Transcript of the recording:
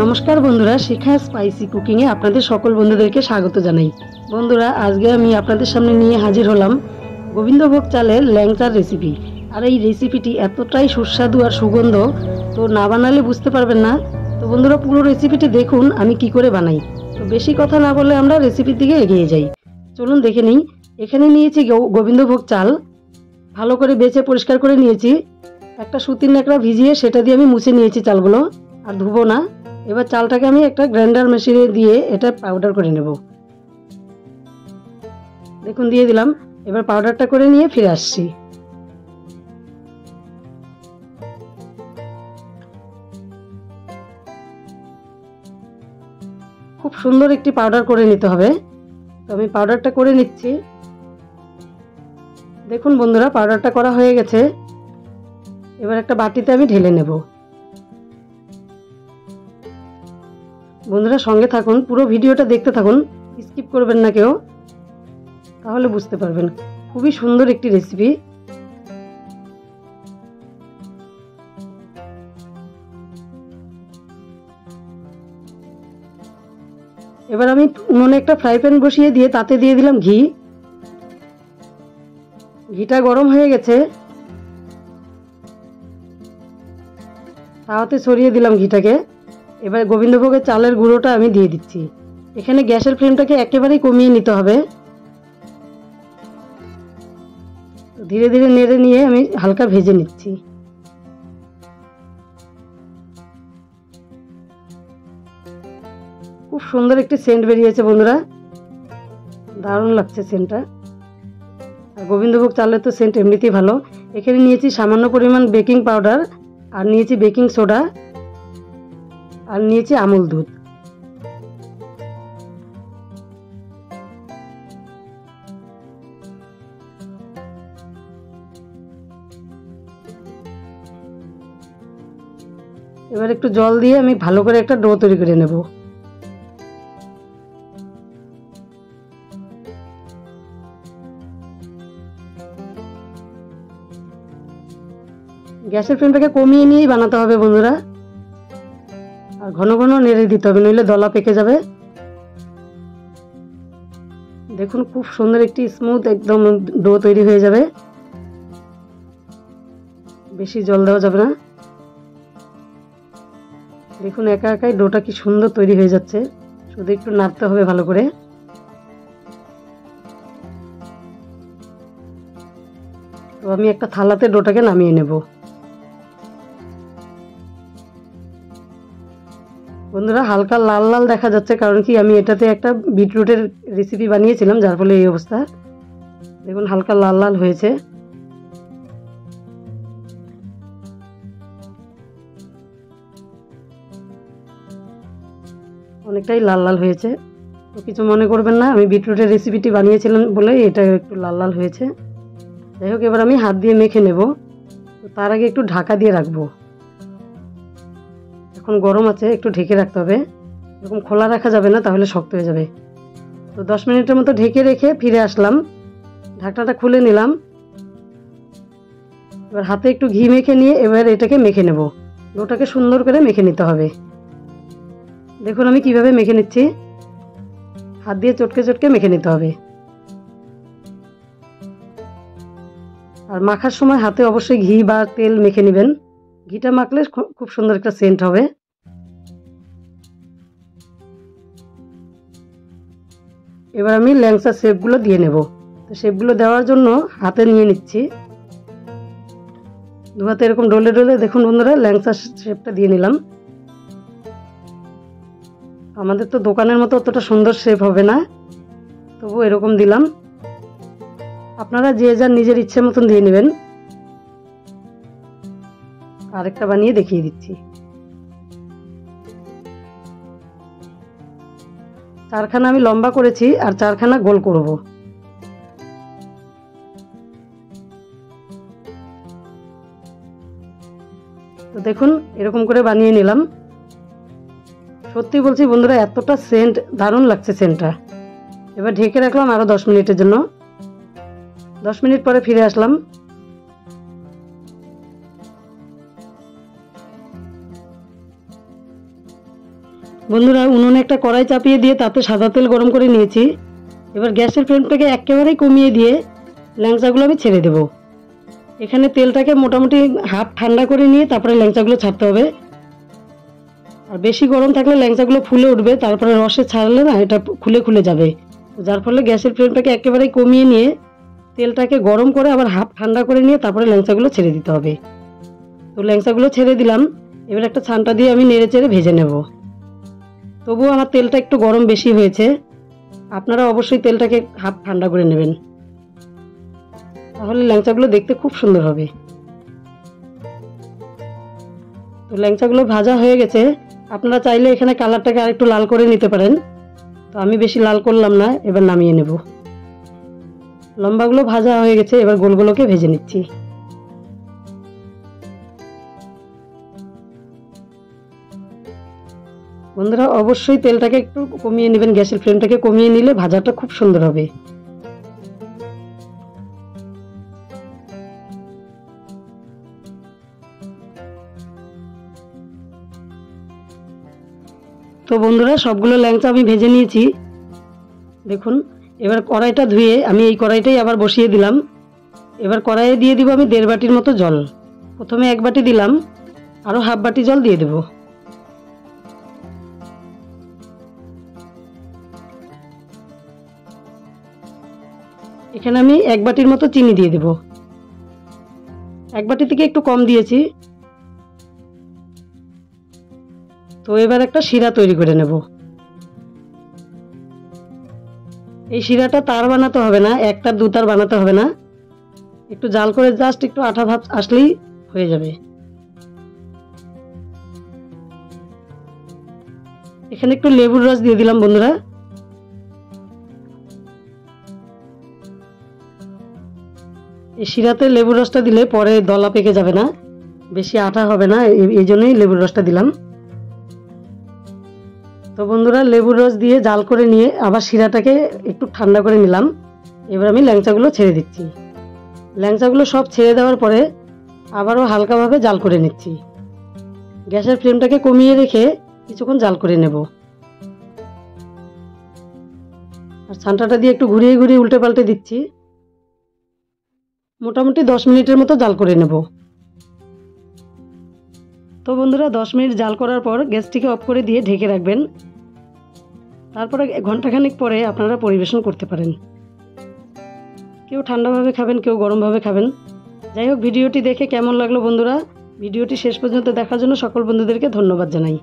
নমস্কার বন্ধুরা, শিখা স্পাইসি কুকিংয়ে আপনাদের সকল বন্ধুদেরকে স্বাগত জানাই। বন্ধুরা, আজকে আমি আপনাদের সামনে নিয়ে হাজির হলাম গোবিন্দভোগ চালের ল্যাংচার রেসিপি আর এই রেসিপিটি এতটাই সুস্বাদু আর সুগন্ধ, তো না বানালে বুঝতে পারবেন না। তো বন্ধুরা, পুরো রেসিপিটি দেখুন, আমি কি করে বানাই। তো বেশি কথা না বলে আমরা রেসিপির দিকে এগিয়ে যাই। চলুন দেখে নিই। এখানে নিয়েছি গোবিন্দভোগ চাল। ভালো করে বেছে পরিষ্কার করে নিয়েছি। একটা সুতির ন্যাকড়া ভিজিয়ে সেটা দিয়ে আমি মুছে নিয়েছি চালগুলো। আর ধুবো না। এবার চালটাকে আমি একটা গ্রাইন্ডার মেশিনে দিয়ে এটা পাউডার করে নেব। দেখুন, দিয়ে দিলাম। এবার পাউডারটা করে নিয়ে ফিরে আসছি। খুব সুন্দর একটি পাউডার করে নিতে হবে। তো আমি পাউডারটা করে নিচ্ছি। দেখুন বন্ধুরা পাউডারটা করা হয়ে গেছে। এবার একটা বাটিতে আমি ঢেলে নেব। বন্ধুরা সঙ্গে থাকুন, পুরো ভিডিওটা দেখতে থাকুন স্কিপ করবেন না কেউ, তাহলে বুঝতে পারবেন। খুবই সুন্দর একটি রেসিপি এবার আমি উনুনে একটা ফ্রাই প্যান বসিয়ে দিয়ে তাতে দিয়ে দিলাম ঘি। ঘিটা গরম হয়ে গেছে। তাওয়াতে সরিয়ে দিলাম ঘিটাকে। এবার গোবিন্দভোগের চালের গুঁড়োটা আমি দিয়ে দিচ্ছি। এখানে গ্যাসের ফ্লেমটাকে একেবারেই কমিয়ে নিতে হবে। ধীরে ধীরে নেড়ে নিয়ে আমি হালকা ভেজে নিচ্ছি। খুব সুন্দর একটি সেন্ট বেরিয়েছে বন্ধুরা। দারুণ লাগছে সেন্টটা আর গোবিন্দভোগ চালের তো সেন্ট এমনিতেই ভালো। এখানে নিয়েছি সামান্য পরিমাণ বেকিং পাউডার আর নিয়েছি বেকিং সোডা আর নিয়েছি আমুল দুধ। এবার একটু জল দিয়ে আমি ভালো করে একটা ডো তৈরি করে নেব। গ্যাসের ফ্লেমটাকে কমিয়ে নিয়েই বানাতে হবে বন্ধুরা। আর ঘন ঘন নেড়ে দিতে হবে, নইলে দলা পেকে যাবে। দেখুন, খুব সুন্দর একটি স্মুথ একদম ডো তৈরি হয়ে যাবে। বেশি জল দেওয়া যাবে না। দেখুন, একা একাই ডোটা কি সুন্দর তৈরি হয়ে যাচ্ছে। শুধু একটু নাড়তে হবে ভালো করে। তো আমি একটা থালাতে ডোটাকে নামিয়ে নেব। বন্ধুরা, হালকা লাল লাল দেখা যাচ্ছে, কারণ কি আমি এটাতে একটা বিটরুটের রেসিপি বানিয়েছিলাম, যার ফলে এই অবস্থা। দেখুন, হালকা লাল লাল হয়েছে। অনেকটাই লাল লাল হয়েছে। তো কিছু মনে করবেন না, আমি বিটরুটের রেসিপিটি বানিয়েছিলাম বলে এটা একটু লাল লাল হয়েছে। যাই হোক, এবার আমি হাত দিয়ে মেখে নেব। তার আগে একটু ঢাকা দিয়ে রাখব। এখন গরম আছে একটু ঢেকে রাখতে হবে। এরকম খোলা রাখা যাবে না, তাহলে শক্ত হয়ে যাবে। তো দশ মিনিটের মতো ঢেকে রেখে ফিরে আসলাম। ঢাকনাটা খুলে নিলাম। এবার হাতে একটু ঘি মেখে নিয়ে এবার এটাকে মেখে নেব। ডোটাকে সুন্দর করে মেখে নিতে হবে। দেখুন আমি কীভাবে মেখে নিচ্ছি। হাত দিয়ে চটকে চটকে মেখে নিতে হবে। আর মাখার সময় হাতে অবশ্যই ঘি বা তেল মেখে নেবেন। ঘিটা মাখলে খুব সুন্দর একটা সেন্ট হবে। এবার আমি ল্যাংচা শেপগুলো দিয়ে নেব। তো শেপগুলো দেওয়ার জন্য হাতে নিয়ে নিচ্ছি। দু হাতে এরকম ডলে ডলে দেখুন বন্ধুরা, ল্যাংচা শেপটা দিয়ে নিলাম। আমাদের তো দোকানের মতো অতটা সুন্দর শেপ হবে না। তবু এরকম দিলাম। আপনারা যে যার নিজের ইচ্ছে মতন দিয়ে নেবেন। আরেকটা বানিয়ে দেখিয়ে দিচ্ছি। চারখানা আমি লম্বা করেছি আর চারখানা গোল করব। তো দেখুন, এরকম করে বানিয়ে নিলাম। সত্যি বলছি বন্ধুরা, এতটা সেন্ট দারুণ লাগছে সেন্টটা এবার ঢেকে রাখলাম আরও দশ মিনিটের জন্য। দশ মিনিট পরে ফিরে আসলাম। বন্ধুরা, উনুনে একটা কড়াই চাপিয়ে দিয়ে তাতে সাদা তেল গরম করে নিয়েছি। এবার গ্যাসের ফ্লেমটাকে একেবারেই কমিয়ে দিয়ে ল্যাংচাগুলো আমি ছেড়ে দেব। এখানে তেলটাকে মোটামুটি হাফ ঠান্ডা করে নিয়ে তারপরে ল্যাংচাগুলো ছাড়তে হবে। আর বেশি গরম থাকলে ল্যাংচাগুলো ফুলে উঠবে, তারপরে রসে ছাড়লে না এটা খুলে খুলে যাবে। যার ফলে গ্যাসের ফ্লেমটাকে একেবারেই কমিয়ে নিয়ে তেলটাকে গরম করে আবার হাফ ঠান্ডা করে নিয়ে তারপরে ল্যাংচাগুলো ছেড়ে দিতে হবে। তো ল্যাংচাগুলো ছেড়ে দিলাম। এবার একটা ছানটা দিয়ে আমি নেড়ে চেড়ে ভেজে নেব। তবুও আমার তেলটা একটু গরম বেশি হয়েছে। আপনারা অবশ্যই তেলটাকে হাফ ঠান্ডা করে নেবেন। তাহলে ল্যাংচাগুলো দেখতে খুব সুন্দর হবে। তো ল্যাংচাগুলো ভাজা হয়ে গেছে। আপনারা চাইলে এখানে কালারটাকে আরেকটু লাল করে নিতে পারেন। তো আমি বেশি লাল করলাম না, এবার নামিয়ে নেব। লম্বাগুলো ভাজা হয়ে গেছে, এবার গোলগুলোকে ভেজে নিচ্ছি। বন্ধুরা, অবশ্যই তেলটাকে একটু কমিয়ে নেবেন, গ্যাসের ফ্লেমটাকে কমিয়ে নিলে ভাজাটা খুব সুন্দর হবে। তো বন্ধুরা, সবগুলো ল্যাংচা আমি ভেজে নিয়েছি। দেখুন, এবার কড়াইটা ধুয়ে আমি এই কড়াইটাই আবার বসিয়ে দিলাম। এবার কড়াইয়ে দিয়ে দিব আমি দেড় বাটির মতো জল। প্রথমে এক বাটি দিলাম আরও হাফ বাটি জল দিয়ে দেব। এখানে আমি এক বাটির মতো চিনি দিয়ে দেব। এক বাটি থেকে একটু কম দিয়েছি। তো এবার একটা শিরা তৈরি করে নেব। এই শিরাটা তার বানাতে হবে না একটার দুতার বানাতে হবে না। একটু জাল করে জাস্ট একটু আঠা ভাব আসলেই হয়ে যাবে। এখানে একটু লেবুর রস দিয়ে দিলাম বন্ধুরা। এই শিরাতে লেবুর রসটা দিলে পরে দলা পেকে যাবে না। বেশি আঠা হবে না এই জন্যই লেবুর রসটা দিলাম। তো বন্ধুরা, লেবুর রস দিয়ে জাল করে নিয়ে আবার শিরাটাকে একটু ঠান্ডা করে নিলাম। এবার আমি ল্যাংচাগুলো ছেড়ে দিচ্ছি। ল্যাংচাগুলো সব ছেড়ে দেওয়ার পরে আবারও হালকাভাবে জাল করে নিচ্ছি। গ্যাসের ফ্লেমটাকে কমিয়ে রেখে কিছুক্ষণ জাল করে নেব। আর ছানটাটা দিয়ে একটু ঘুরিয়ে ঘুরিয়ে উল্টে পাল্টে দিচ্ছি। মোটামুটি দশ মিনিটের মতো জাল করে নেব। তো বন্ধুরা, দশ মিনিট জাল করার পর গ্যাসটিকে অফ করে দিয়ে ঢেকে রাখবেন। তারপরে ঘন্টাখানেক পরে আপনারা পরিবেশন করতে পারেন। কেউ ঠান্ডাভাবে খাবেন, কেউ গরমভাবে খাবেন। যাই হোক, ভিডিওটি দেখে কেমন লাগল বন্ধুরা? ভিডিওটি শেষ পর্যন্ত দেখার জন্য সকল বন্ধুদেরকে ধন্যবাদ জানাই।